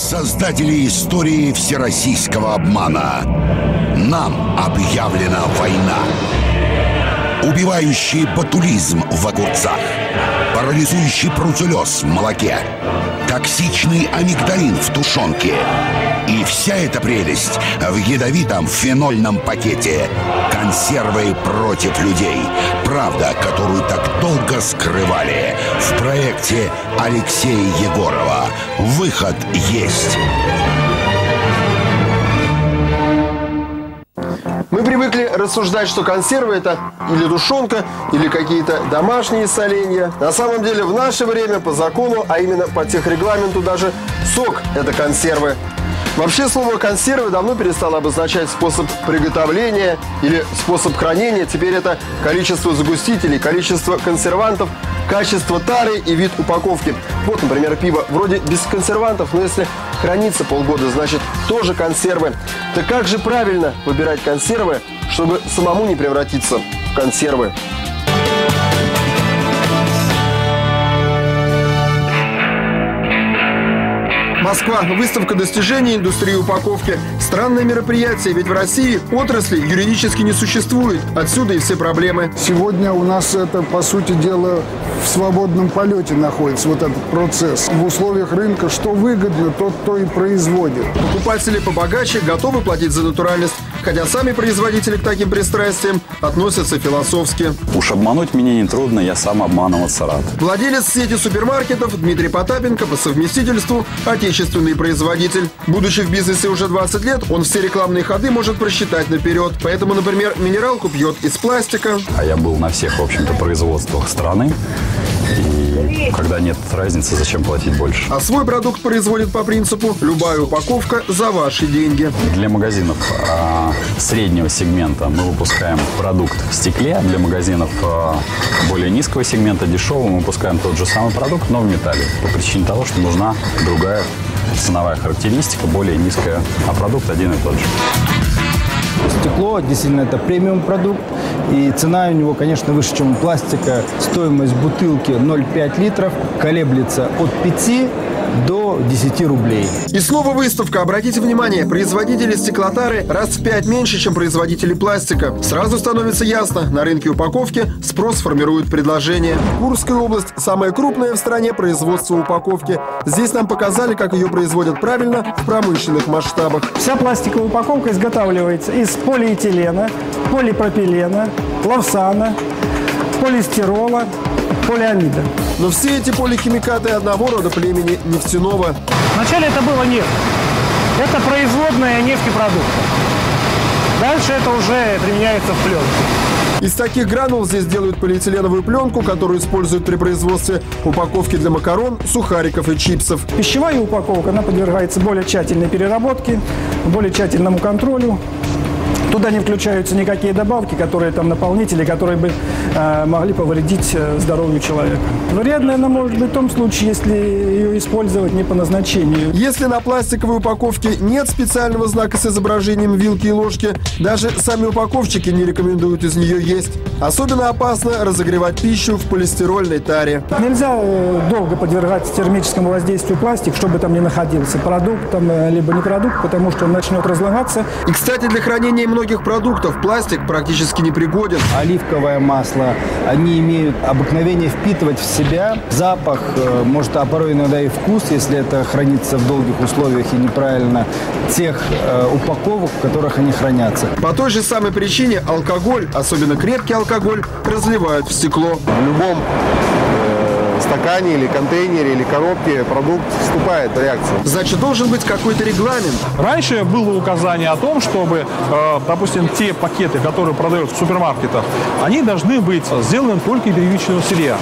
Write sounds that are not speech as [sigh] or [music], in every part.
создателей истории всероссийского обмана. Нам объявлена война. Убивающий ботулизм в огурцах. Парализующий бруцеллез в молоке. Токсичный амигдалин в тушенке. И вся эта прелесть в ядовитом фенольном пакете. Консервы против людей. Правда, которую так долго скрывали. В проекте Алексея Егорова. Выход есть. Мы привыкли рассуждать, что консервы это или тушенка, или какие-то домашние соленья. На самом деле в наше время по закону, а именно по техрегламенту даже сок это консервы. Вообще слово «консервы» давно перестало обозначать способ приготовления или способ хранения. Теперь это количество загустителей, количество консервантов, качество тары и вид упаковки. Вот, например, пиво вроде без консервантов, но если хранится полгода, значит тоже консервы. Так как же правильно выбирать консервы, чтобы самому не превратиться в консервы? Москва. Выставка достижений индустрии упаковки. Странное мероприятие, ведь в России отрасли юридически не существует. Отсюда и все проблемы. Сегодня у нас это, по сути дела, в свободном полете находится, вот этот процесс. В условиях рынка что выгодно, тот то и производит. Покупатели побогаче готовы платить за натуральность, хотя сами производители к таким пристрастиям относятся философски. Уж обмануть меня нетрудно, я сам обманываться рад. Владелец сети супермаркетов Дмитрий Потапенко по совместительству отечественный производитель. Будучи в бизнесе уже 20 лет, он все рекламные ходы может просчитать наперед. Поэтому, например, минералку пьет из пластика. А я был на всех, в общем-то, производствах страны. И когда нет разницы, зачем платить больше? А свой продукт производит по принципу «любая упаковка за ваши деньги». Для магазинов а, среднего сегмента мы выпускаем продукт в стекле. Для магазинов а, более низкого сегмента, дешевого, мы выпускаем тот же самый продукт, но в металле. По причине того, что нужна другая ценовая характеристика, более низкая, а продукт один и тот же. Стекло действительно это премиум продукт, и цена у него, конечно, выше, чем у пластика. Стоимость бутылки 0,5 литров колеблется от 5 до 10 рублей. И снова выставка. Обратите внимание, производители стеклотары раз в пять меньше, чем производители пластика. Сразу становится ясно, на рынке упаковки спрос формирует предложение. Курская область – самая крупная в стране производство упаковки. Здесь нам показали, как ее производят правильно в промышленных масштабах. Вся пластиковая упаковка изготавливается из полиэтилена, полипропилена, лавсана, полистирола, полиамида. Но все эти полихимикаты одного рода племени нефтяного. Вначале это было нефть. Это производная нефтепродукта. Дальше это уже применяется в пленке. Из таких гранул здесь делают полиэтиленовую пленку, которую используют при производстве упаковки для макарон, сухариков и чипсов. Пищевая упаковка, она подвергается более тщательной переработке, более тщательному контролю. Туда не включаются никакие добавки, которые там наполнители, которые бы э, могли повредить э, здоровью человека. Вредная она может быть в том случае, если ее использовать не по назначению. Если на пластиковой упаковке нет специального знака с изображением вилки и ложки, даже сами упаковщики не рекомендуют из нее есть. Особенно опасно разогревать пищу в полистирольной таре. Нельзя э, долго подвергать термическому воздействию пластик, чтобы там не находился продукт, там, э, либо не продукт, потому что он начнет разлагаться. И, кстати, для хранения многих продуктов пластик практически не пригоден. Оливковое масло, они имеют обыкновение впитывать в себя запах, э, может, а порой иногда и вкус, если это хранится в долгих условиях и неправильно, тех э, упаковок, в которых они хранятся. По той же самой причине алкоголь, особенно крепкий алкоголь, разливают в стекло. В любом стакане или контейнере или коробке продукт вступает в реакцию. Значит, должен быть какой-то регламент. Раньше было указание о том, чтобы, э, допустим, те пакеты, которые продают в супермаркетах, они должны быть сделаны только из первичного сырья.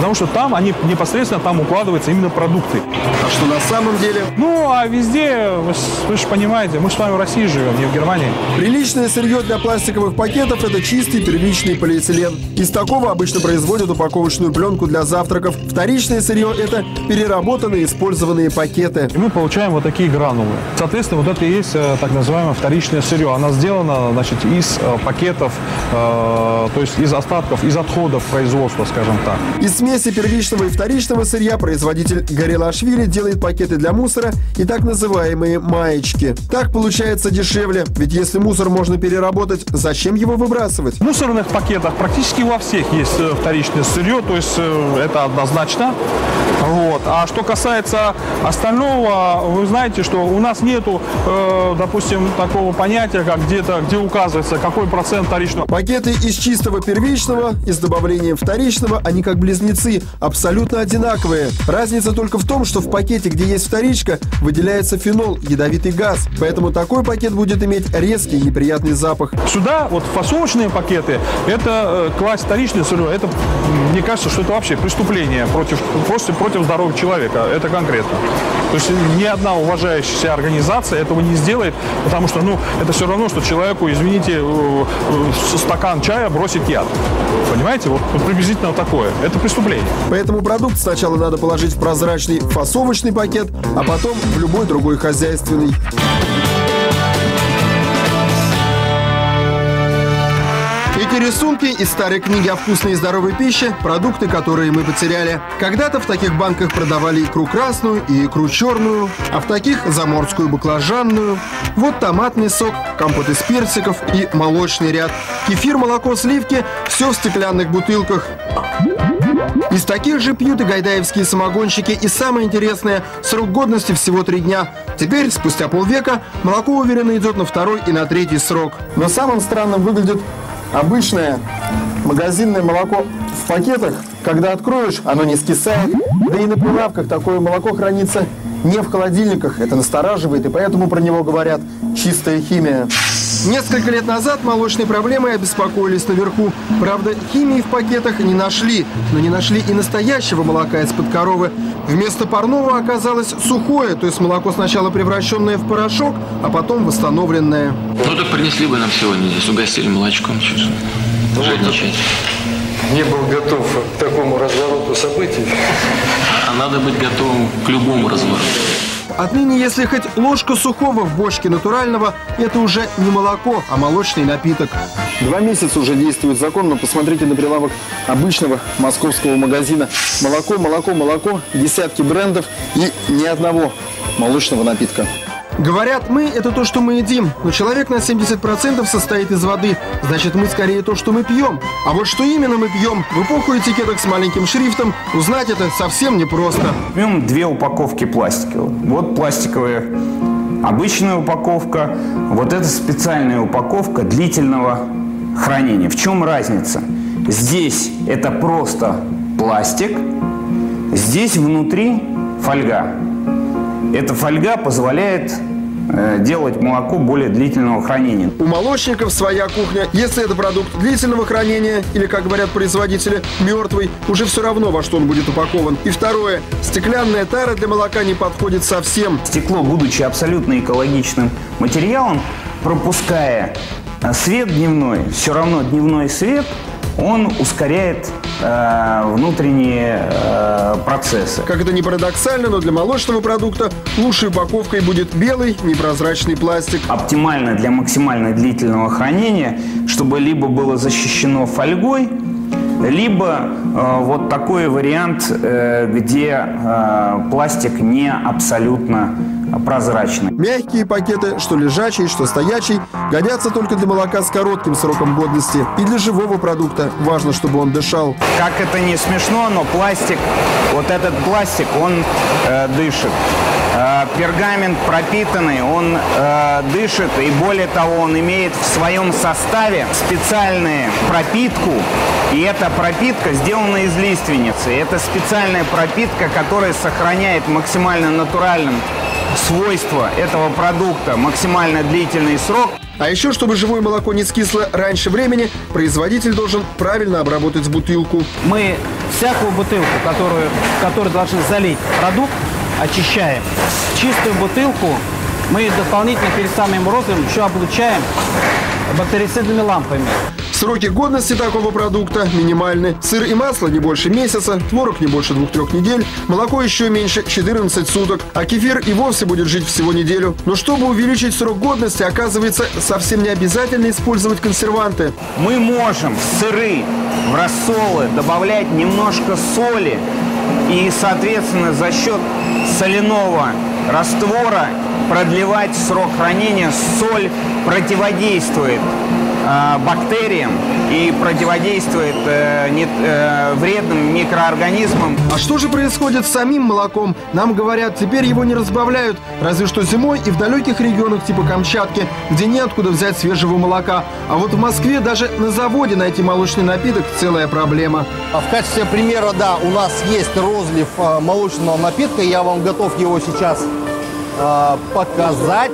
Потому что там они непосредственно там укладываются именно продукты. А что на самом деле? Ну, а везде, вы, вы же понимаете, мы с вами в России живем, не в Германии. Приличное сырье для пластиковых пакетов – это чистый первичный полиэтилен. Из такого обычно производят упаковочную пленку для завтраков. Вторичное сырье – это переработанные использованные пакеты. И мы получаем вот такие гранулы. Соответственно, вот это и есть э, так называемое вторичное сырье. Она сделана, значит, из э, пакетов, э, то есть из остатков, из отходов производства, скажем так. Из смеси первичного и вторичного сырья производитель Горелашвили делает пакеты для мусора и так называемые маечки. Так получается дешевле, ведь если мусор можно переработать, зачем его выбрасывать? В мусорных пакетах практически во всех есть э, вторичное сырье, то есть э, это однозначно. Вот. А что касается остального, вы знаете, что у нас нету, э, допустим, такого понятия, как где-то, где указывается, какой процент вторичного. Пакеты из чистого первичного и с добавлением вторичного, они как близнецы, абсолютно одинаковые. Разница только в том, что в пакете, где есть вторичка, выделяется фенол, ядовитый газ. Поэтому такой пакет будет иметь резкий неприятный запах. Сюда вот фасовочные пакеты, это э, класть вторичное сырье, это, мне кажется, что это вообще преступление против, просто против здоровья человека, это конкретно. То есть ни одна уважающаяся организация этого не сделает, потому что, ну, это все равно, что человеку, извините, э, э, стакан чая бросить яд. Понимаете? Вот, вот приблизительно такое. Это преступление. Поэтому продукт сначала надо положить в прозрачный фасовочный пакет, а потом в любой другой хозяйственный. Эти рисунки из старой книги о вкусной и здоровой пище – продукты, которые мы потеряли. Когда-то в таких банках продавали икру красную и икру черную, а в таких – заморскую баклажанную. Вот томатный сок, компот из персиков и молочный ряд. Кефир, молоко, сливки – все в стеклянных бутылках. Из таких же пьют и гайдаевские самогонщики. И самое интересное, срок годности всего три дня. Теперь, спустя полвека, молоко уверенно идет на второй и на третий срок. Но самым странным выглядит обычное магазинное молоко в пакетах. Когда откроешь, оно не скисает. Да и на прилавках такое молоко хранится не в холодильниках. Это настораживает, и поэтому про него говорят «чистая химия». Несколько лет назад молочной проблемой обеспокоились наверху. Правда, химии в пакетах не нашли, но не нашли и настоящего молока из-под коровы. Вместо парного оказалось сухое, то есть молоко сначала превращенное в порошок, а потом восстановленное. Ну так принесли бы нам сегодня здесь, угостили молочком. Чуть жадничать. Не был готов к такому развороту событий. А надо быть готовым к любому развороту. Отныне, если хоть ложка сухого в бочке натурального, это уже не молоко, а молочный напиток. Два месяца уже действует закон, но посмотрите на прилавок обычного московского магазина. Молоко, молоко, молоко, десятки брендов и ни одного молочного напитка. Говорят, мы – это то, что мы едим, но человек на 70% состоит из воды, значит, мы скорее то, что мы пьем. А вот что именно мы пьем, в эпоху этикеток с маленьким шрифтом, узнать это совсем непросто. Возьмем две упаковки пластиковых. Вот пластиковая обычная упаковка, вот это специальная упаковка длительного хранения. В чем разница? Здесь это просто пластик, здесь внутри фольга. Эта фольга позволяет э, делать молоко более длительного хранения. У молочников своя кухня. Если это продукт длительного хранения, или, как говорят производители, мертвый, уже все равно, во что он будет упакован. И второе, стеклянная тара для молока не подходит совсем. Стекло, будучи абсолютно экологичным материалом, пропуская свет дневной, все равно дневной свет, он ускоряет э, внутренние э, процессы. Как это не парадоксально, но для молочного продукта лучшей упаковкой будет белый непрозрачный пластик. Оптимально для максимально длительного хранения, чтобы либо было защищено фольгой, либо э, вот такой вариант, э, где э, пластик не абсолютно прозрачный. Мягкие пакеты, что лежачий, что стоячий, годятся только для молока с коротким сроком годности. И для живого продукта важно, чтобы он дышал. Как это не смешно, но пластик, вот этот пластик, он э, дышит. Э, пергамент пропитанный, он э, дышит, и более того, он имеет в своем составе специальную пропитку, и эта пропитка сделана из лиственницы. Это специальная пропитка, которая сохраняет максимально натуральным свойства этого продукта, максимально длительный срок. А еще, чтобы живое молоко не скисло раньше времени, производитель должен правильно обработать бутылку. Мы всякую бутылку, которую, которую должны залить продукт, очищаем. Чистую бутылку мы дополнительно перед самым розом еще облучаем бактерицидными лампами. Сроки годности такого продукта минимальны. Сыр и масло не больше месяца, творог не больше двух-трех недель, молоко еще меньше 14 суток, а кефир и вовсе будет жить всего неделю. Но чтобы увеличить срок годности, оказывается, совсем не обязательно использовать консерванты. Мы можем в сыры, в рассолы добавлять немножко соли и, соответственно, за счет соляного раствора продлевать срок хранения. Соль противодействует бактериям и противодействует э, э, вредным микроорганизмам. А что же происходит с самим молоком? Нам говорят, теперь его не разбавляют, разве что зимой и в далеких регионах типа Камчатки, где неоткуда взять свежего молока. А вот в Москве даже на заводе найти молочный напиток – целая проблема. А В качестве примера, да, у нас есть розлив э, молочного напитка. Я вам готов его сейчас э, показать.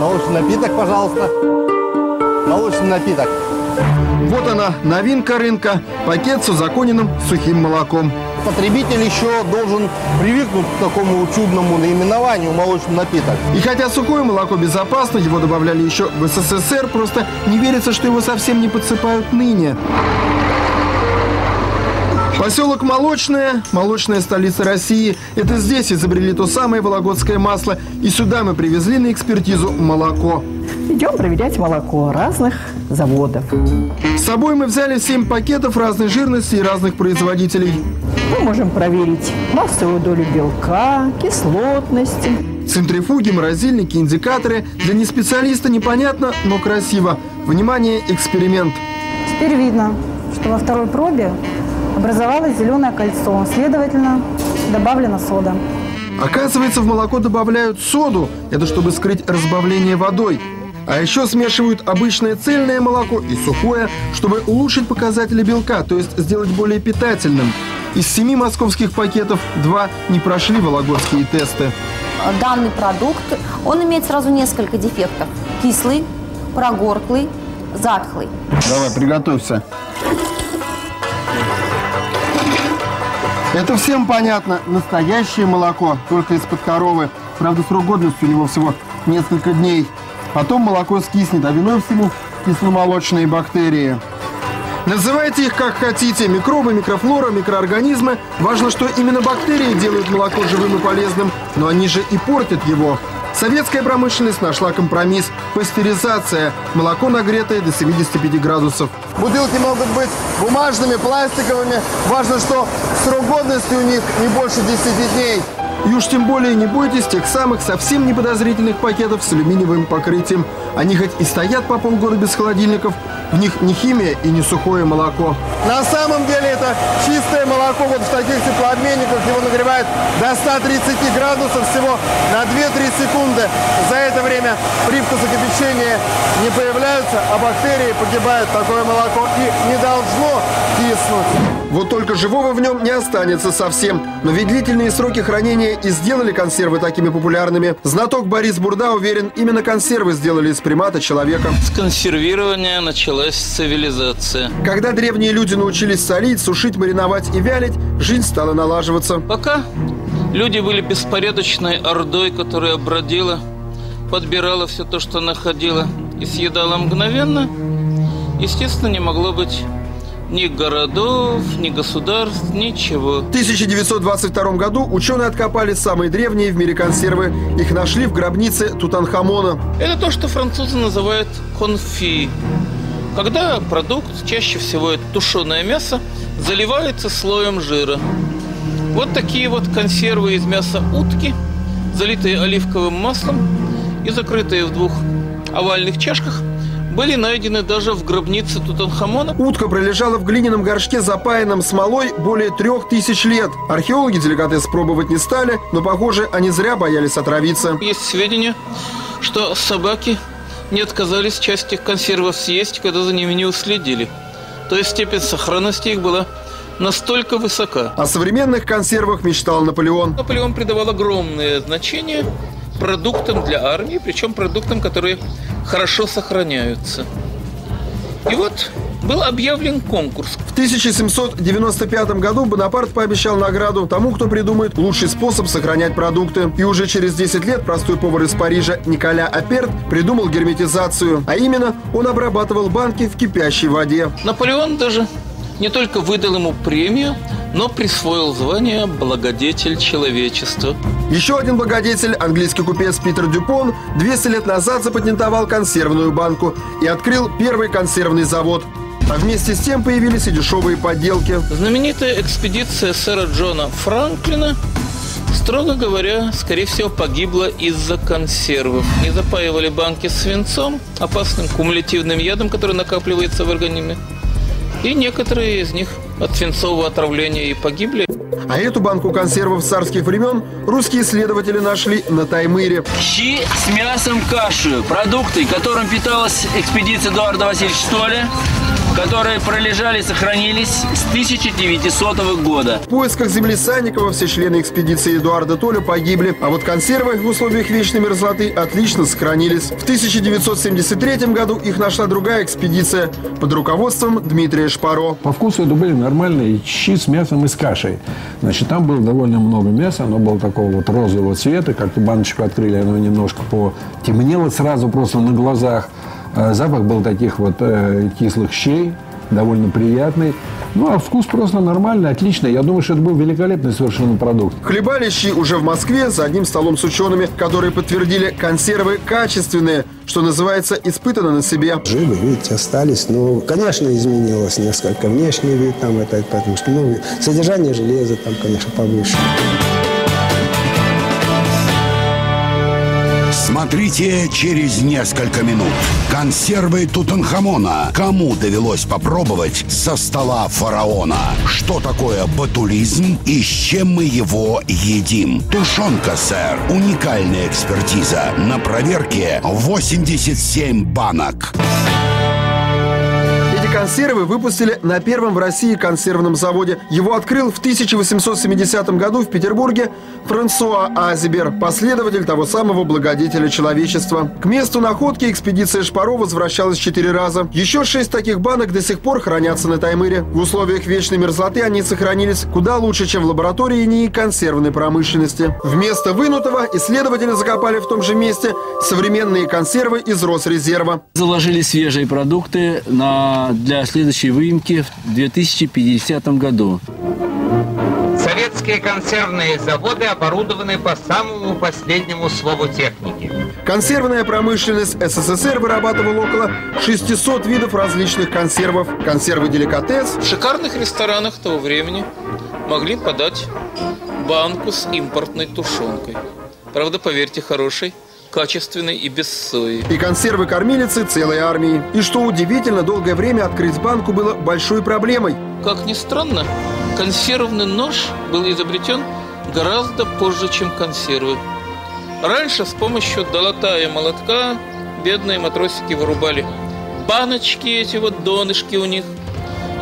Молочный напиток, пожалуйста. Молочный напиток. Вот она, новинка рынка – пакет с узаконенным сухим молоком. Потребитель еще должен привыкнуть к такому чудному наименованию молочный напиток. И хотя сухое молоко безопасно, его добавляли еще в СССР, просто не верится, что его совсем не подсыпают ныне. Поселок Молочное, молочная столица России. Это здесь изобрели то самое вологодское масло. И сюда мы привезли на экспертизу молоко. Идем проверять молоко разных заводов. С собой мы взяли 7 пакетов разной жирности и разных производителей. Мы можем проверить массовую долю белка, кислотности. Центрифуги, морозильники, индикаторы. Для неспециалиста непонятно, но красиво. Внимание, эксперимент. Теперь видно, что во второй пробе образовалось зеленое кольцо. Следовательно, добавлена сода. Оказывается, в молоко добавляют соду. Это чтобы скрыть разбавление водой. А еще смешивают обычное цельное молоко и сухое, чтобы улучшить показатели белка, то есть сделать более питательным. Из семи московских пакетов два не прошли вологодские тесты. Данный продукт, он имеет сразу несколько дефектов. Кислый, прогорклый, затхлый. Давай, приготовься. Это всем понятно. Настоящее молоко, только из-под коровы. Правда, срок годности у него всего несколько дней. Потом молоко скиснет, а виной всему кисломолочные бактерии. Называйте их как хотите. Микробы, микрофлора, микроорганизмы. Важно, что именно бактерии делают молоко живым и полезным, но они же и портят его. Советская промышленность нашла компромисс – пастеризация. Молоко нагретое до 75 градусов. Бутылки могут быть бумажными, пластиковыми. Важно, что срок годности у них не больше 10 дней. И уж тем более не бойтесь тех самых совсем неподозрительных пакетов с алюминиевым покрытием. Они хоть и стоят по полгода без холодильников, в них не химия и не сухое молоко. На самом деле это чистое молоко. Вот в таких теплообменниках его нагревают до 130 градусов всего на 2-3 секунды. За это время привкусы кипячения не появляются, а бактерии погибают. Такое молоко и не должно киснуть. Вот только живого в нем не останется совсем. Но ведь длительные сроки хранения и сделали консервы такими популярными. Знаток Борис Бурда уверен, именно консервы сделали из примата человека. С консервирования началась цивилизация. Когда древние люди научились солить, сушить, мариновать и вялить, жизнь стала налаживаться. Пока люди были беспорядочной ордой, которая бродила, подбирала все то, что находила, и съедала мгновенно, естественно, не могло быть ни городов, ни государств, ничего. В 1922 году ученые откопали самые древние в мире консервы. Их нашли в гробнице Тутанхамона. Это то, что французы называют конфи. Когда продукт, чаще всего это тушеное мясо, заливается слоем жира. Вот такие вот консервы из мяса утки, залитые оливковым маслом и закрытые в двух овальных чашках, были найдены даже в гробнице Тутанхамона. Утка пролежала в глиняном горшке, запаянном смолой, более трех тысяч лет. Археологи деликатес пробовать не стали, но, похоже, они зря боялись отравиться. Есть сведения, что собаки не отказались часть их консервов съесть, когда за ними не уследили. То есть степень сохранности их была настолько высока. О современных консервах мечтал Наполеон. Наполеон придавал огромное значение продуктам для армии, причем продуктам, которые хорошо сохраняются. И вот был объявлен конкурс. В 1795 году Бонапарт пообещал награду тому, кто придумает лучший способ сохранять продукты. И уже через 10 лет простой повар из Парижа Николя Аперт придумал герметизацию. А именно, он обрабатывал банки в кипящей воде. Наполеон даже не только выдал ему премию, но присвоил звание «Благодетель человечества». Еще один благодетель, английский купец Питер Дюпон, 200 лет назад запатентовал консервную банку и открыл первый консервный завод. А вместе с тем появились и дешевые подделки. Знаменитая экспедиция сэра Джона Франклина строго говоря, скорее всего, погибла из-за консервов. Не запаивали банки свинцом, опасным кумулятивным ядом, который накапливается в организме. И некоторые из них от свинцового отравления и погибли. А эту банку консервов царских времен русские исследователи нашли на Таймыре. Щи с мясом каши. Продукты, которым питалась экспедиция Эдуарда Васильевича Столя, которые пролежали, сохранились с 1900 года. В поисках земли Санникова все члены экспедиции Эдуарда Толя погибли, а вот консервы в условиях вечной мерзлоты отлично сохранились. В 1973 году их нашла другая экспедиция под руководством Дмитрия Шпаро. По вкусу это были нормальные щи с мясом и с кашей. Значит, там было довольно много мяса, оно было такого вот розового цвета, как-то баночку открыли, оно немножко потемнело сразу просто на глазах. Э, запах был таких вот э, кислых щей, довольно приятный. Ну, а вкус просто нормальный, отличный. Я думаю, что это был великолепный совершенно продукт. Хлебали щи уже в Москве за одним столом с учеными, которые подтвердили, консервы качественные, что называется, испытано на себе. Живы, видите, остались. Ну, конечно, изменилось несколько внешний вид там, это, потому что ну, содержание железа там, конечно, повыше. Смотрите через несколько минут. Консервы Тутанхамона. Кому довелось попробовать со стола фараона? Что такое батулизм и с чем мы его едим? Тушенка, сэр. Уникальная экспертиза. На проверке 87 банок консервы выпустили на первом в России консервном заводе. Его открыл в 1870 году в Петербурге Франсуа Азибер, последователь того самого благодетеля человечества. К месту находки экспедиция Шпаро возвращалась четыре раза. Еще шесть таких банок до сих пор хранятся на Таймыре. В условиях вечной мерзлоты они сохранились куда лучше, чем в лаборатории НИИ консервной промышленности. Вместо вынутого исследователи закопали в том же месте современные консервы из Росрезерва. Заложили свежие продукты на для следующей выемки в 2050 году. Советские консервные заводы оборудованы по самому последнему слову техники. Консервная промышленность СССР вырабатывала около 600 видов различных консервов. Консервы деликатес. В шикарных ресторанах того времени могли подать банку с импортной тушенкой. Правда, поверьте, хорошей качественной и без сои. И консервы кормилицы целой армии. И что удивительно, долгое время открыть банку было большой проблемой. Как ни странно, консервный нож был изобретен гораздо позже, чем консервы. Раньше с помощью долота и молотка бедные матросики вырубали баночки, эти вот донышки у них –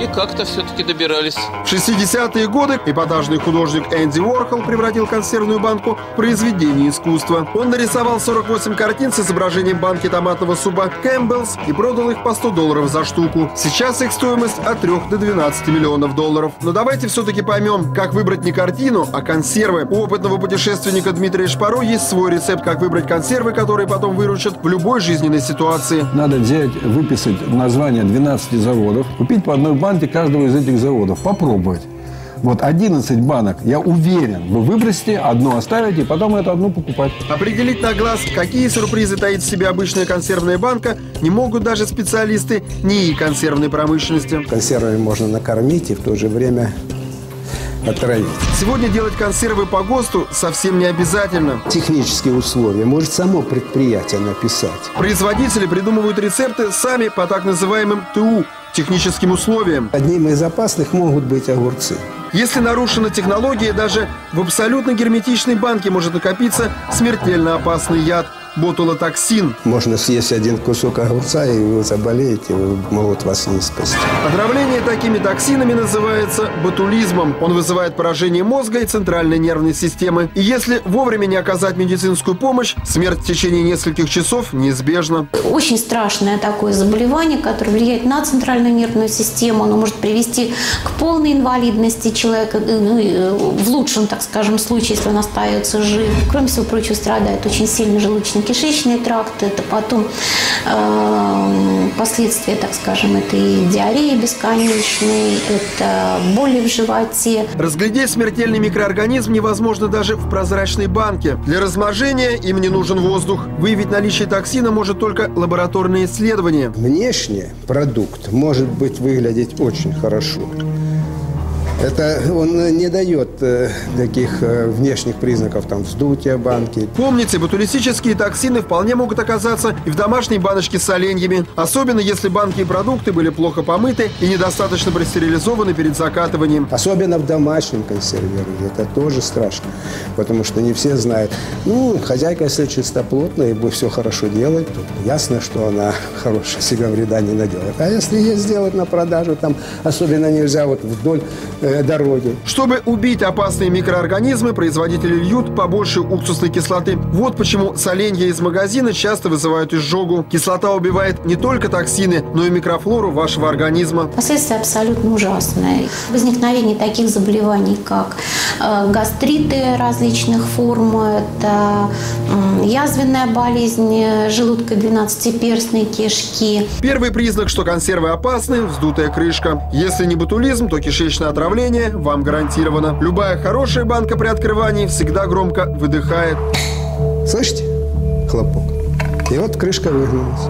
и как-то все-таки добирались. В 60-е годы эпатажный художник Энди Уорхол превратил консервную банку в произведение искусства. Он нарисовал 48 картин с изображением банки томатного супа Campbell's и продал их по 100 долларов за штуку. Сейчас их стоимость от 3 до 12 миллионов долларов. Но давайте все-таки поймем, как выбрать не картину, а консервы. У опытного путешественника Дмитрия Шпаро есть свой рецепт, как выбрать консервы, которые потом выручат в любой жизненной ситуации. Надо взять, выписать название 12 заводов, купить по одной банке банке каждого из этих заводов. Попробовать. Вот 11 банок, я уверен, вы выбросите, одну оставите, и потом эту одну покупать. Определить на глаз, какие сюрпризы таит в себе обычная консервная банка, не могут даже специалисты НИИ консервной промышленности. Консервами можно накормить и в то же время отравить. Сегодня делать консервы по ГОСТу совсем не обязательно. Технические условия может само предприятие написать. Производители придумывают рецепты сами по так называемым ТУ техническим условиям. Одним из опасных могут быть огурцы. Если нарушена технология, даже в абсолютно герметичной банке может накопиться смертельно опасный яд. Ботулотоксин. Можно съесть один кусок огурца, и вы заболеете, и могут вас не спасти. Отравление такими токсинами называется ботулизмом. Он вызывает поражение мозга и центральной нервной системы. И если вовремя не оказать медицинскую помощь, смерть в течение нескольких часов неизбежна. Очень страшное такое заболевание, которое влияет на центральную нервную систему. Оно может привести к полной инвалидности человека, э, ну, э, в лучшем, так скажем, случае, если он остается жив. Кроме всего прочего, страдает очень сильно желудочно-кишечный тракт. Это потом э, последствия, так скажем, это и диарея бесконечная, это боли в животе. Разглядеть смертельный микроорганизм невозможно даже в прозрачной банке. Для размножения им не нужен воздух. Выявить наличие токсина может только лабораторное исследование. Внешне продукт может быть выглядеть очень хорошо. Это он не дает э, таких э, внешних признаков, там, вздутия банки. Помните, ботулистические токсины вполне могут оказаться и в домашней баночке с оленьями. Особенно, если банки и продукты были плохо помыты и недостаточно простерилизованы перед закатыванием. Особенно в домашнем консервировании. Это тоже страшно, потому что не все знают. Ну, хозяйка, если чистоплотная и все хорошо делает, то ясно, что она [laughs] хорошая, себе вреда не наделает. А если ей сделать на продажу, там особенно нельзя вот вдоль э, дороги. Чтобы убить опасные микроорганизмы, производители льют побольше уксусной кислоты. Вот почему соленья из магазина часто вызывают изжогу. Кислота убивает не только токсины, но и микрофлору вашего организма. Последствия абсолютно ужасные. Возникновение таких заболеваний, как э, гастриты различных форм, это э, язвенная болезнь желудка 12-перстной кишки. Первый признак, что консервы опасны – вздутая крышка. Если не ботулизм, то кишечное отравление вам гарантировано. Любая хорошая банка при открывании всегда громко выдыхает. Слышите? Хлопок. И вот крышка выгнулась.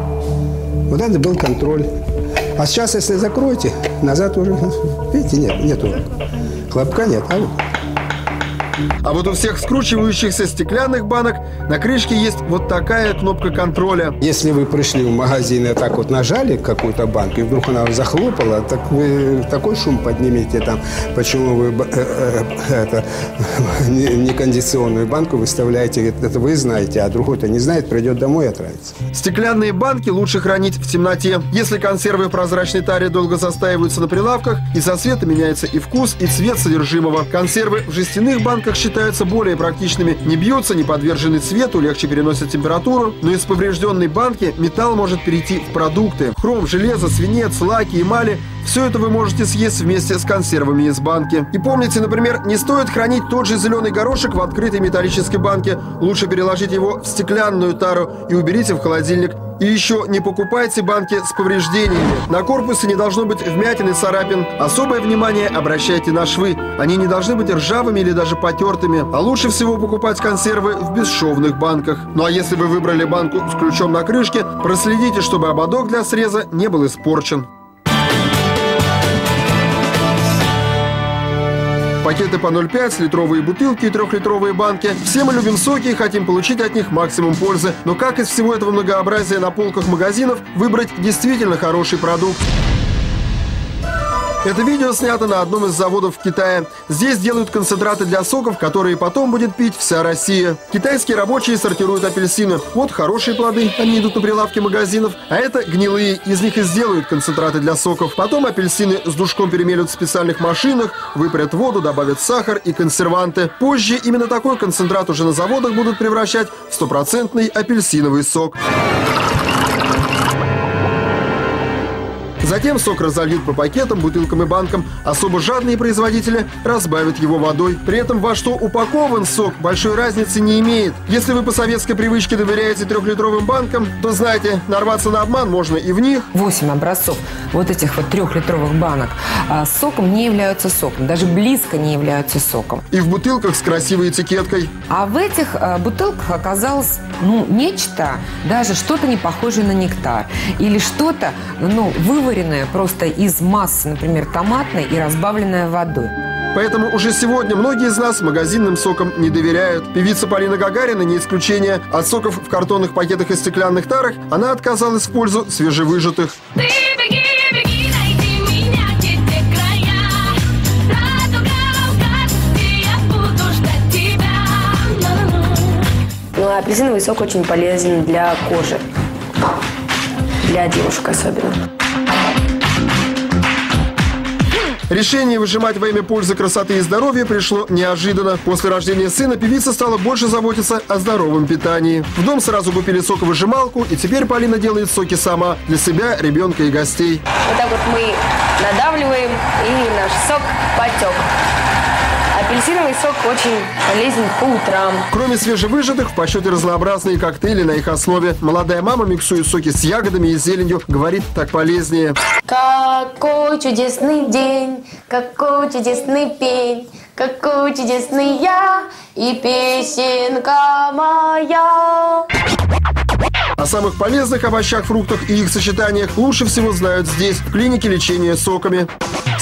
Вот это был контроль. А сейчас, если закроете, назад уже, [laughs] видите, нет, нету. Хлопка нет, а. А вот у всех скручивающихся стеклянных банок на крышке есть вот такая кнопка контроля. Если вы пришли в магазин и так вот нажали какую-то банку, и вдруг она захлопала, так вы такой шум поднимете там, почему вы э, э, это, [laughs] некондиционную банку выставляете, это вы знаете, а другой-то не знает, придет домой и отравится. Стеклянные банки лучше хранить в темноте. Если консервы в прозрачной таре долго застаиваются на прилавках, и со света меняется и вкус, и цвет содержимого. Консервы в жестяных банках считаются более практичными. Не бьются, не подвержены цвету, легче переносят температуру. Но из поврежденной банки металл может перейти в продукты. Хром, железо, свинец, лаки, эмали – все это вы можете съесть вместе с консервами из банки. И помните, например, не стоит хранить тот же зеленый горошек в открытой металлической банке. Лучше переложить его в стеклянную тару и уберите в холодильник. И еще не покупайте банки с повреждениями. На корпусе не должно быть вмятин и царапин. Особое внимание обращайте на швы. Они не должны быть ржавыми или даже потертыми. А лучше всего покупать консервы в бесшовных банках. Ну а если вы выбрали банку с ключом на крышке, проследите, чтобы ободок для среза не был испорчен. Пакеты по 0,5, литровые бутылки и трехлитровые банки. Все мы любим соки и хотим получить от них максимум пользы. Но как из всего этого многообразия на полках магазинов выбрать действительно хороший продукт? Это видео снято на одном из заводов в Китае. Здесь делают концентраты для соков, которые потом будет пить вся Россия. Китайские рабочие сортируют апельсины. Вот хорошие плоды, они идут на прилавки магазинов, а это гнилые, из них и сделают концентраты для соков. Потом апельсины с душком перемелют в специальных машинах, выпарят воду, добавят сахар и консерванты. Позже именно такой концентрат уже на заводах будут превращать в стопроцентный апельсиновый сок. Затем сок разольют по пакетам, бутылкам и банкам. Особо жадные производители разбавят его водой. При этом во что упакован сок, большой разницы не имеет. Если вы по советской привычке доверяете трехлитровым банкам, то знаете, нарваться на обман можно и в них. Восемь образцов вот этих вот трехлитровых банок а, соком не являются соком, даже близко не являются соком. И в бутылках с красивой этикеткой. А в этих а, бутылках оказалось, ну, нечто, даже что-то не похожее на нектар. Или что-то, ну, вываренное просто из массы, например, томатной и разбавленная водой. Поэтому уже сегодня многие из нас магазинным сокам не доверяют. Певица Полина Гагарина не исключение. От соков в картонных пакетах и стеклянных тарах она отказалась в пользу свежевыжатых. Ну А апельсиновый сок очень полезен для кожи. Для девушек особенно. Решение выжимать во имя пользы красоты и здоровья пришло неожиданно. После рождения сына певица стала больше заботиться о здоровом питании. В дом сразу купили соковыжималку, и теперь Полина делает соки сама для себя, ребенка и гостей. Вот так вот мы надавливаем, и наш сок потек. Апельсиновый сок очень полезен по утрам. Кроме свежевыжатых, в почете разнообразные коктейли на их основе. Молодая мама миксует соки с ягодами и зеленью. Говорит, так полезнее. Какой чудесный день, какой чудесный пень, какой чудесный я и песенка моя. О самых полезных овощах, фруктах и их сочетаниях лучше всего знают здесь, в клинике лечения соками.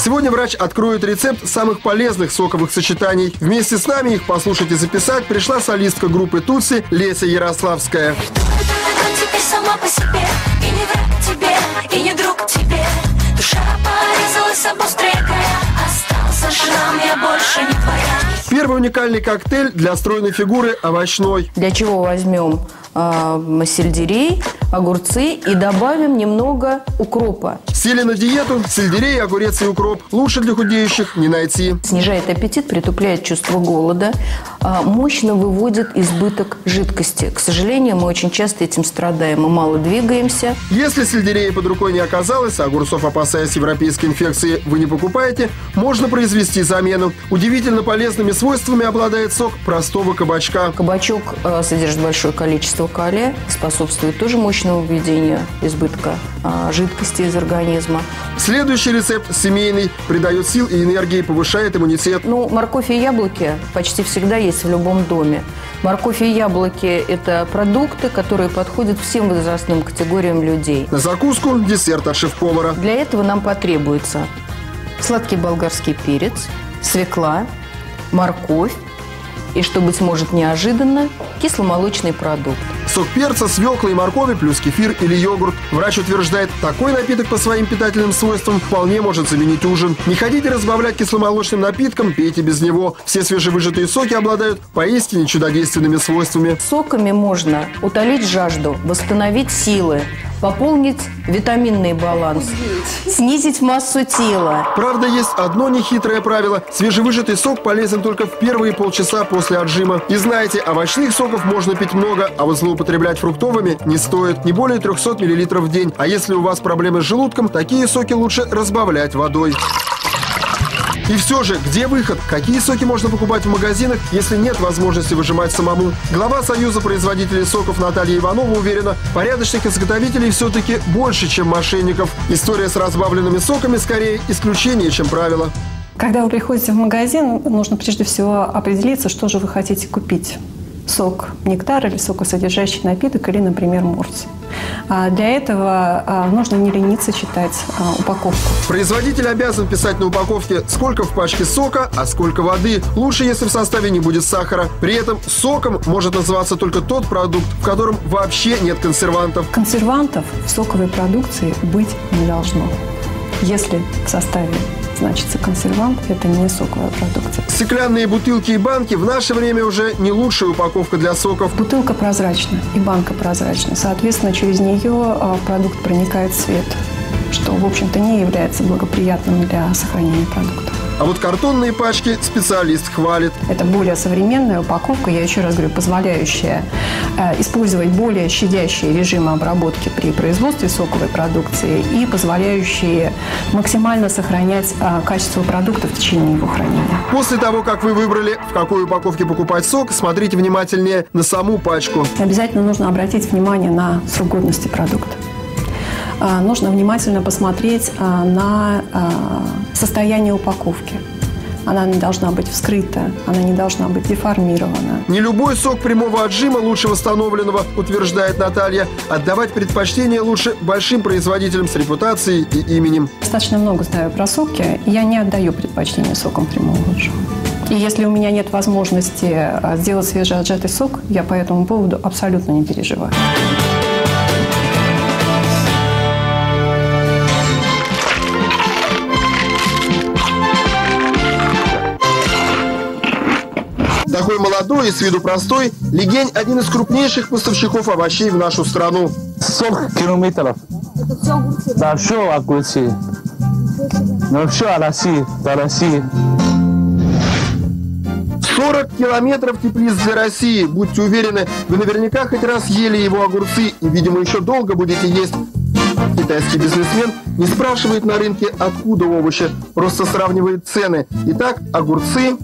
Сегодня врач откроет рецепт самых полезных соковых сочетаний. Вместе с нами их послушать и записать пришла солистка группы Тутси Леся Ярославская. теперь сама по себе И не враг тебе, и не друг тебе Душа порезалась обострекая Остался шрам, я больше не твоя Первый уникальный коктейль для стройной фигуры овощной. Для чего возьмем э, сельдерей, огурцы и добавим немного укропа. Сели на диету, сельдерей, огурец и укроп. Лучше для худеющих не найти. Снижает аппетит, притупляет чувство голода, а, мощно выводит избыток жидкости. К сожалению, мы очень часто этим страдаем, мы мало двигаемся. Если сельдерея под рукой не оказалось, а огурцов, опасаясь европейской инфекции, вы не покупаете, можно произвести замену. Удивительно полезными свойствами обладает сок простого кабачка. Кабачок э, содержит большое количество калия, способствует тоже мощному введению избытка а, жидкости из организма. Следующий рецепт семейный, придает сил и энергии, повышает иммунитет. Ну, морковь и яблоки почти всегда есть в любом доме. Морковь и яблоки – это продукты, которые подходят всем возрастным категориям людей. На закуску десерт от шеф-повара. Для этого нам потребуется сладкий болгарский перец, свекла, морковь и, что быть может неожиданно, кисломолочный продукт. Сок перца, свеклы и моркови плюс кефир или йогурт. Врач утверждает, такой напиток по своим питательным свойствам вполне может заменить ужин. Не хотите разбавлять кисломолочным напитком, пейте без него. Все свежевыжатые соки обладают поистине чудодейственными свойствами. Соками можно утолить жажду, восстановить силы, пополнить витаминный баланс, снизить массу тела. Правда, есть одно нехитрое правило. Свежевыжатый сок полезен только в первые полчаса после отжима. И знаете, овощных соков можно пить много, а вот злоупотреблять фруктовыми не стоит. Не более 300 мл в день. А если у вас проблемы с желудком, такие соки лучше разбавлять водой. И все же, где выход? Какие соки можно покупать в магазинах, если нет возможности выжимать самому? Глава Союза производителей соков Наталья Иванова уверена, порядочных изготовителей все-таки больше, чем мошенников. История с разбавленными соками скорее исключение, чем правило. Когда вы приходите в магазин, нужно прежде всего определиться, что же вы хотите купить. Сок нектар или сокосодержащий напиток или, например, морс. А Для этого а, нужно не лениться читать а, упаковку. Производитель обязан писать на упаковке, сколько в пачке сока, а сколько воды. Лучше, если в составе не будет сахара. При этом соком может называться только тот продукт, в котором вообще нет консервантов. Консервантов в соковой продукции быть не должно. Если в составе значится консервант, это не соковая продукция. Стеклянные бутылки и банки в наше время уже не лучшая упаковка для соков. Бутылка прозрачна и банка прозрачна. Соответственно, через нее а, в продукт проникает свет, что, в общем-то, не является благоприятным для сохранения продукта. А вот картонные пачки специалист хвалит. Это более современная упаковка, я еще раз говорю, позволяющая э, использовать более щадящие режимы обработки при производстве соковой продукции и позволяющие максимально сохранять э, качество продукта в течение его хранения. После того, как вы выбрали, в какой упаковке покупать сок, смотрите внимательнее на саму пачку. Обязательно нужно обратить внимание на срок годности продукта. А, Нужно внимательно посмотреть а, на а, состояние упаковки. Она не должна быть вскрыта, она не должна быть деформирована. Не любой сок прямого отжима лучше восстановленного, утверждает Наталья. Отдавать предпочтение лучше большим производителям с репутацией и именем. Достаточно много знаю про соки, я не отдаю предпочтение сокам прямого отжима. И если у меня нет возможности сделать свежеотжатый сок, я по этому поводу абсолютно не переживаю. Такой молодой и с виду простой, Легень – один из крупнейших поставщиков овощей в нашу страну. 40 километров. Да, все огурцы. Ну, все о России, до России. 40 километров теплиц для России. Будьте уверены, вы наверняка хоть раз ели его огурцы и, видимо, еще долго будете есть. Китайский бизнесмен не спрашивает на рынке, откуда овощи, просто сравнивает цены. Итак, огурцы...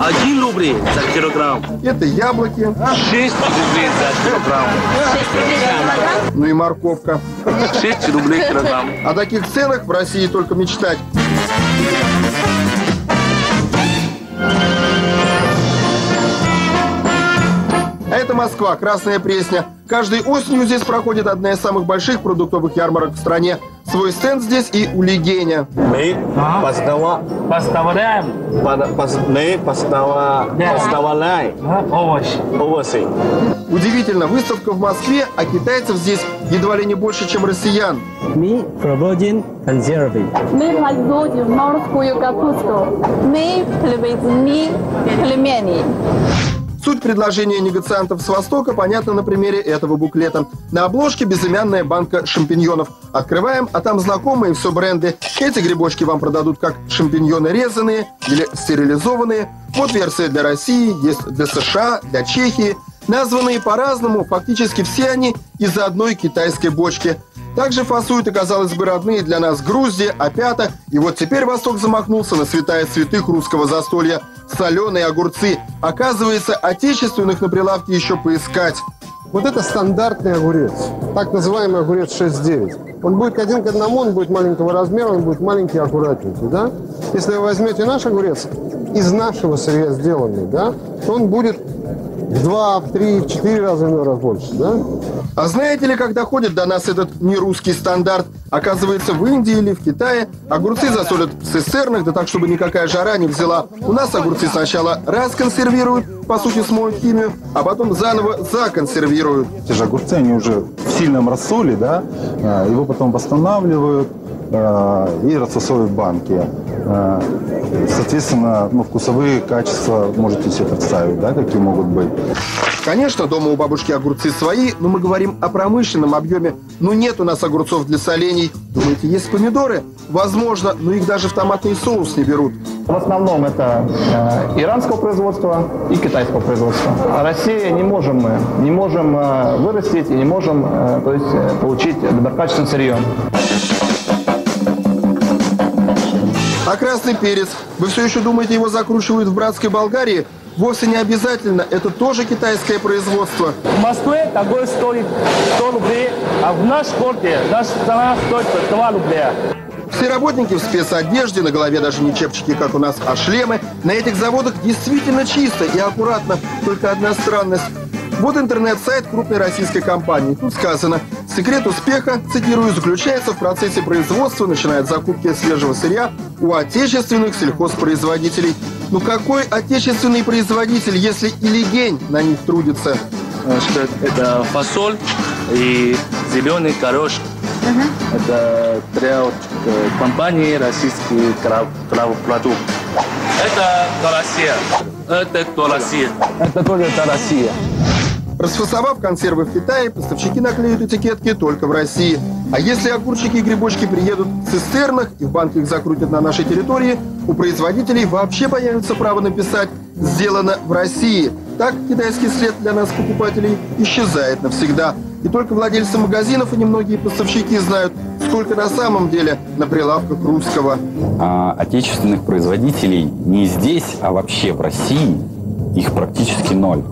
Один рубль за килограмм. Это яблоки. 6 рублей за килограмм. Ну и морковка. 6 рублей килограмм. О таких ценах в России только мечтать. Москва, Красная Пресня. Каждой осенью здесь проходит одна из самых больших продуктовых ярмарок в стране. Свой стенд здесь и у Легеня. Мы поставляем. Поставляем. Мы поставляем овощи. Овощи. Удивительно, выставка в Москве, а китайцев здесь едва ли не больше, чем россиян. Мы проводим консервы. Мы производим морскую капусту. Мы привезли пельмени. Суть предложения негациантов с Востока понятна на примере этого буклета. На обложке безымянная банка шампиньонов. Открываем, а там знакомые все бренды. Эти грибочки вам продадут как шампиньоны резаные или стерилизованные. Вот версия для России, есть для США, для Чехии. Названные по-разному, фактически все они из одной китайской бочки. Также фасуют и, казалось бы, родные для нас Грузия, Опята. И вот теперь Восток замахнулся на святая святых русского застолья. Соленые огурцы. Оказывается, отечественных на прилавке еще поискать. Вот это стандартный огурец, так называемый огурец 6-9. Он будет один к одному, он будет маленького размера, он будет маленький, аккуратненький, да? Если вы возьмете наш огурец, из нашего сырья сделанный, да, то он будет в два, в три, в четыре раза иной раз больше, да? А знаете ли, как доходит до нас этот нерусский стандарт? Оказывается, в Индии или в Китае огурцы засолят в цистернах, да так, чтобы никакая жара не взяла. У нас огурцы сначала расконсервируют, по сути, смоют химию, а потом заново законсервируют. Те же огурцы, они уже в сильном рассоле, да, а, его потом восстанавливают а, и рассосовывают банки. А, Соответственно, ну, вкусовые качества можете себе представить, да, какие могут быть. Конечно, дома у бабушки огурцы свои, но мы говорим о промышленном объеме. Ну нет у нас огурцов для солений. Думаете, есть помидоры? Возможно, но их даже в томатный соус не берут. В основном это э, иранского производства и китайского производства. А Россия не можем мы, не можем э, вырастить и не можем э, то есть, э, получить доброкачественное сырье. А красный перец? Вы все еще думаете, его закручивают в братской Болгарии? Вовсе не обязательно, это тоже китайское производство. В Москве такой стоит 100 рублей, а в наш городе наша цена стоит 2 рубля. Все работники в спецодежде, на голове даже не чепчики, как у нас, а шлемы. На этих заводах действительно чисто и аккуратно. Только одна странность. Вот интернет-сайт крупной российской компании. Тут сказано, секрет успеха, цитирую, заключается в процессе производства, начиная от закупки свежего сырья у отечественных сельхозпроизводителей. Ну какой отечественный производитель, если и легень на них трудится? Значит, это фасоль и зеленый горошек. Это для вот, э, компании российский крав- кравопродукт. Это Россия. Это Россия. Это тоже Россия. Расфасовав консервы в Китае, поставщики наклеют этикетки только в России. А если огурчики и грибочки приедут в цистернах и в банке их закрутят на нашей территории, у производителей вообще появится право написать «Сделано в России». Так китайский след для нас, покупателей, исчезает навсегда. И только владельцы магазинов и немногие поставщики знают, сколько на самом деле на прилавках русского. А отечественных производителей не здесь, а вообще в России их практически ноль.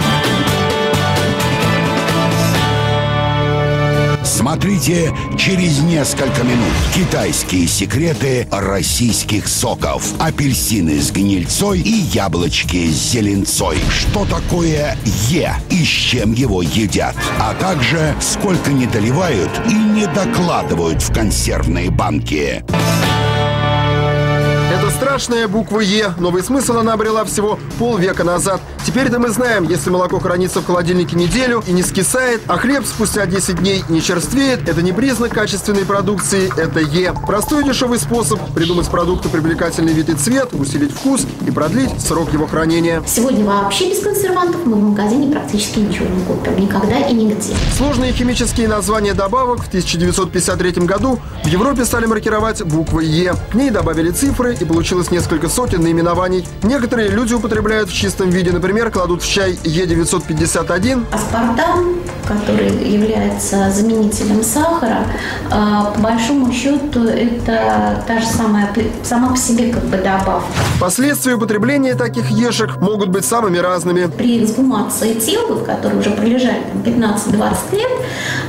Смотрите через несколько минут. Китайские секреты российских соков. Апельсины с гнильцой и яблочки с зеленцой. Что такое Е и с чем его едят. А также сколько не доливают и не докладывают в консервные банки. Это страшная буква «Е». Новый смысл она обрела всего полвека назад. Теперь-то мы знаем, если молоко хранится в холодильнике неделю и не скисает, а хлеб спустя 10 дней не черствеет, это не признак качественной продукции, это Е. Простой и дешевый способ придумать продукту привлекательный вид и цвет, усилить вкус и продлить срок его хранения. Сегодня вообще без консервантов мы в магазине практически ничего не купим. Никогда и нигде. Сложные химические названия добавок в 1953 году в Европе стали маркировать буквой Е. К ней добавили цифры и получилось несколько сотен наименований. Некоторые люди употребляют в чистом виде, например, кладут в чай Е951. Аспартам, который является заменителем сахара, а, по большому счету это та же самая, сама по себе как бы добавка. Последствия употребления таких ешек могут быть самыми разными. При эксгумации тел, которые уже пролежали там, 15-20 лет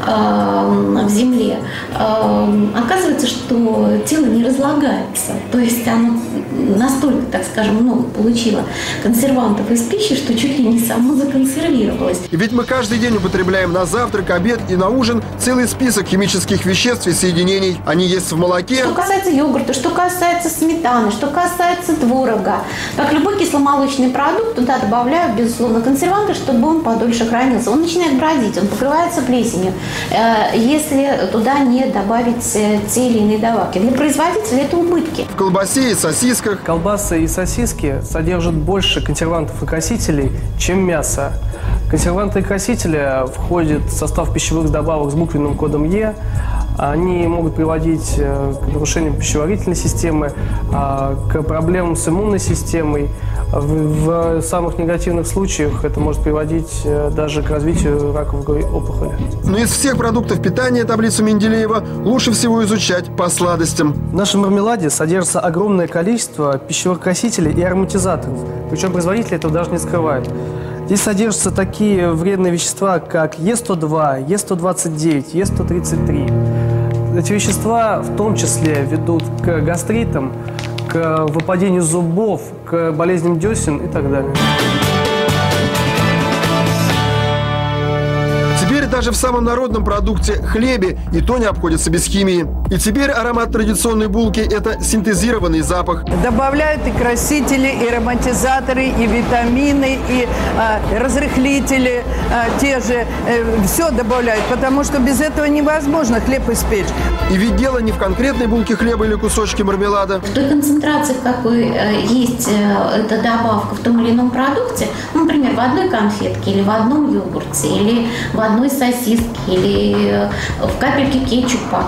в земле, э, оказывается, что тело не разлагается. То есть оно настолько, так скажем, много получило консервантов из пищи, что чуть ли не само законсервировалось. Ведь мы каждый день употребляем на завтрак, обед и на ужин целый список химических веществ и соединений. Они есть в молоке. Что касается йогурта, что касается сметаны, что касается творога, как любой кисломолочный продукт, туда добавляют, безусловно, консерванты, чтобы он подольше хранился. Он начинает бродить, он покрывается плесенью, э, если туда не добавить э, те или иные добавки. Для производителя это убытки. В колбасе и сосисках. Колбасы и сосиски содержат больше консервантов и красителей, чем мясо. Консерванты и красители входят в состав пищевых добавок с буквенным кодом Е, они могут приводить э, к нарушениям пищеварительной системы, а, к проблемам с иммунной системой. В самых негативных случаях это может приводить э, даже к развитию раковой опухоли. Но из всех продуктов питания таблицу Менделеева лучше всего изучать по сладостям. В нашем мармеладе содержится огромное количество пищевых красителей и ароматизаторов. Причем производители этого даже не скрывают. Здесь содержатся такие вредные вещества, как Е102, Е129, Е133. Эти вещества в том числе ведут к гастритам, к выпадению зубов, к болезням десен и так далее. Даже в самом народном продукте – хлебе, и то не обходится без химии. И теперь аромат традиционной булки – это синтезированный запах. Добавляют и красители, и ароматизаторы, и витамины, и э, разрыхлители э, те же. Э, все добавляют, потому что без этого невозможно хлеб испечь. И ведь дело не в конкретной булке хлеба или кусочке мармелада. В той концентрации, в какой э, есть э, эта добавка в том или ином продукте, ну, например, в одной конфетке или в одном йогурте, или в одной сосиски или э, в капельке кетчупа.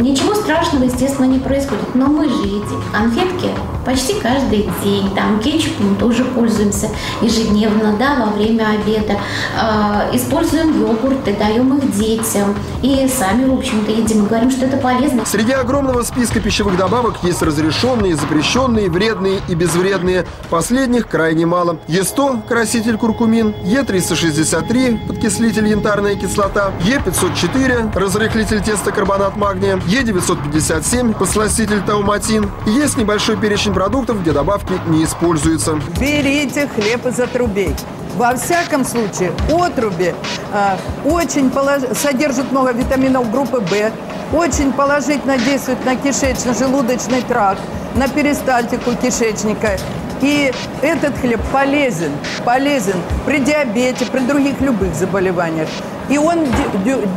Ничего страшного, естественно, не происходит. Но мы же едим конфетки почти каждый день. Там кетчупом тоже пользуемся ежедневно, да, во время обеда. Э, используем йогурты, даем их детям. И сами, в общем-то, едим и говорим, что это полезно. Среди огромного списка пищевых добавок есть разрешенные, запрещенные, вредные и безвредные. Последних крайне мало. Е100 – краситель куркумин, Е363 – подкислитель янтарная кислота, Е504 – разрыхлитель теста карбонат магния, Е957 – посластитель тауматин. Есть небольшой перечень продуктов, где добавки не используются. Берите хлеб из отрубей. Во всяком случае, отруби э, очень полож... содержат много витаминов группы В, очень положительно действует на кишечно-желудочный тракт, на перистальтику кишечника. И этот хлеб полезен, полезен при диабете, при других любых заболеваниях. И он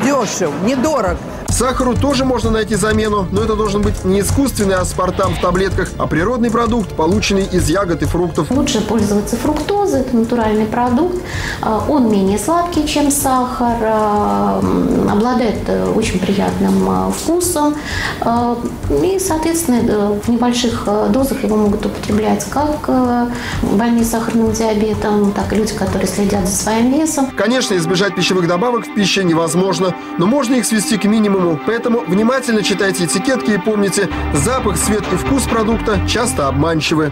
дешев, недорог. Сахару тоже можно найти замену, но это должен быть не искусственный аспартам в таблетках, а природный продукт, полученный из ягод и фруктов. Лучше пользоваться фруктозой, это натуральный продукт. А, он менее сладкий, чем сахар, а, обладает э, очень приятным а, вкусом. И, соответственно, э, в небольших э, дозах его могут употреблять как больные сахарным диабетом, так и люди, которые следят за своим весом. Конечно, избежать пищевых добавок в пище невозможно, но можно их свести к минимуму, поэтому внимательно читайте этикетки и помните, запах, цвет и вкус продукта часто обманчивы.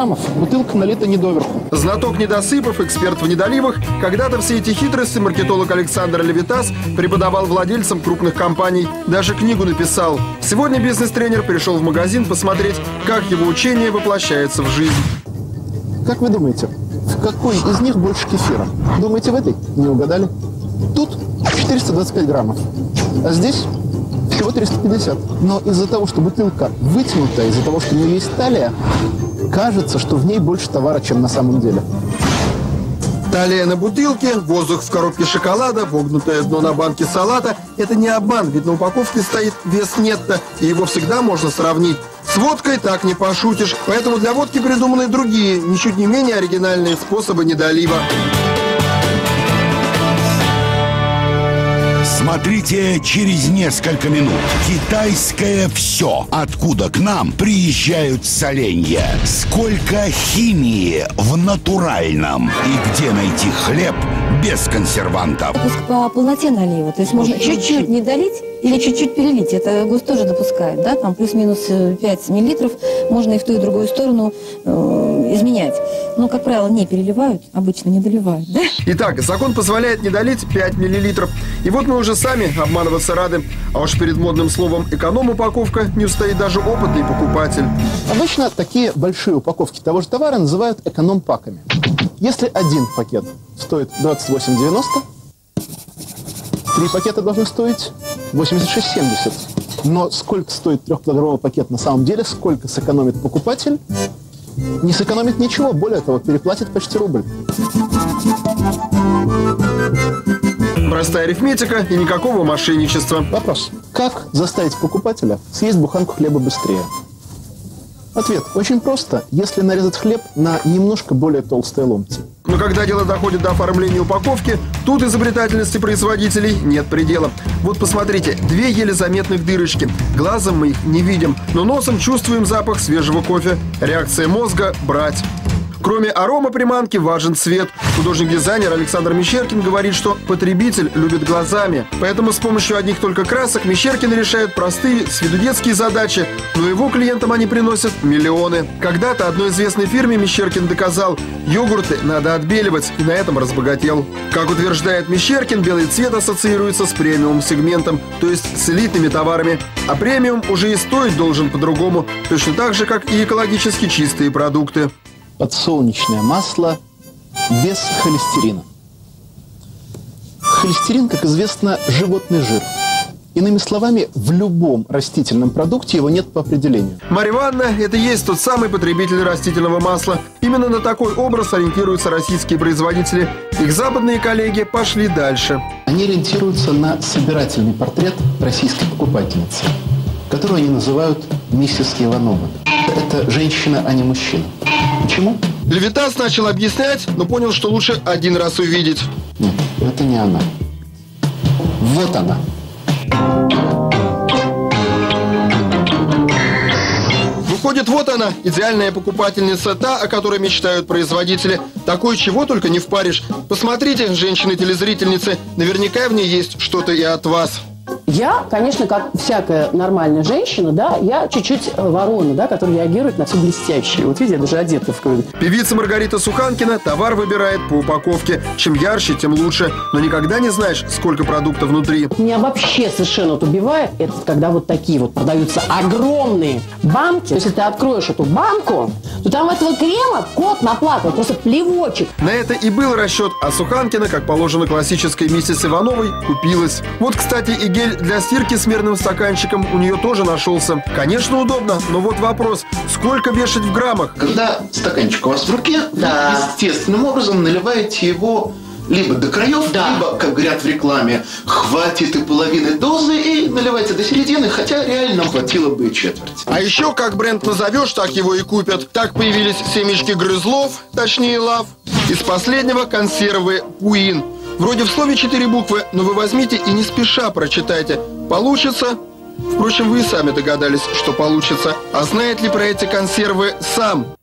930 граммов. Бутылка налита не доверху. Знаток недосыпов, эксперт в недоливах. Когда-то все эти хитрости маркетолог Александр Левитас преподавал владельцам крупных компаний. Даже книгу написал. Сегодня бизнес-тренер пришел в магазин посмотреть, как его учение воплощается в жизнь. Как вы думаете, в какой из них больше кефира? Думаете, в этой? Не угадали? Тут 425 граммов, а здесь всего 350. Но из-за того, что бутылка вытянутая, из-за того, что у нее есть талия, кажется, что в ней больше товара, чем на самом деле. Талия на бутылке, воздух в коробке шоколада, вогнутое дно на банке салата – это не обман, ведь на упаковке стоит вес нетто, и его всегда можно сравнить. С водкой так не пошутишь, поэтому для водки придуманы другие, ничуть не менее оригинальные способы недолива. Смотрите через несколько минут. Китайское все. Откуда к нам приезжают соленья? Сколько химии в натуральном? И где найти хлеб без консервантов? Допуск по полноте налива. То есть можно чуть-чуть не долить или чуть-чуть перелить. Это ГОСТ тоже допускает, да? Там плюс-минус 5 миллилитров. Можно и в ту, и в другую сторону э, изменять. Но, как правило, не переливают, обычно не доливают, да? Итак, закон позволяет не долить 5 миллилитров. И вот мы уже сами обманываться рады. А уж перед модным словом «эконом-упаковка» не устоит даже опытный покупатель. Обычно такие большие упаковки того же товара называют эконом-паками. Если один пакет стоит 28,90, три пакета должны стоить 86,70. Но сколько стоит трехкилограммовый пакет на самом деле, сколько сэкономит покупатель, не сэкономит ничего, более того, переплатит почти рубль. Простая арифметика и никакого мошенничества. Вопрос. Как заставить покупателя съесть буханку хлеба быстрее? Ответ. Очень просто. Если нарезать хлеб на немножко более толстые ломти. Но когда дело доходит до оформления упаковки, тут изобретательности производителей нет предела. Вот посмотрите, две еле заметных дырочки. Глазом мы их не видим, но носом чувствуем запах свежего кофе. Реакция мозга – брать. Кроме арома приманки важен цвет. Художник-дизайнер Александр Мещеркин говорит, что потребитель любит глазами. Поэтому с помощью одних только красок Мещеркин решает простые, с виду детские задачи, но его клиентам они приносят миллионы. Когда-то одной известной фирме Мещеркин доказал, йогурты надо отбеливать, и на этом разбогател. Как утверждает Мещеркин, белый цвет ассоциируется с премиум-сегментом, то есть с элитными товарами. А премиум уже и стоить должен по-другому, точно так же, как и экологически чистые продукты подсолнечное масло без холестерина. Холестерин, как известно, животный жир. Иными словами, в любом растительном продукте его нет по определению. Марья Ивановна – это и есть тот самый потребитель растительного масла. Именно на такой образ ориентируются российские производители. Их западные коллеги пошли дальше. Они ориентируются на собирательный портрет российской покупательницы, которую они называют миссис Иванова. Это женщина, а не мужчина. Почему? Левитас начал объяснять, но понял, что лучше один раз увидеть. Нет, это не она. Вот она. Выходит, вот она, идеальная покупательница, та, о которой мечтают производители. Такой чего только не впаришь. Посмотрите, женщины-телезрительницы, наверняка в ней есть что-то и от вас. Я, конечно, как всякая нормальная женщина, да, я чуть-чуть э, ворона, да, которая реагирует на все блестящее. Вот видите, я даже одета в какой Певица Маргарита Суханкина товар выбирает по упаковке. Чем ярче, тем лучше. Но никогда не знаешь, сколько продукта внутри. Меня вообще совершенно вот убивает, это когда вот такие вот продаются огромные банки. То есть, если ты откроешь эту банку, то там этого крема кот наплакал, просто плевочек. На это и был расчет, а Суханкина, как положено классической миссис Ивановой, купилась. Вот, кстати, и гель для стирки с мерным стаканчиком у нее тоже нашелся. Конечно, удобно, но вот вопрос, сколько вешать в граммах? Когда стаканчик у вас в руке, да. вы естественным образом наливаете его либо до краев, да. либо, как говорят в рекламе, хватит и половины дозы и наливайте до середины, хотя реально хватило бы и четверти. А еще, как бренд назовешь, так его и купят. Так появились семечки грызлов, точнее лав. Из последнего консервы Пуин. Вроде в слове четыре буквы, но вы возьмите и не спеша прочитайте. Получится? Впрочем, вы и сами догадались, что получится. А знает ли про эти консервы сам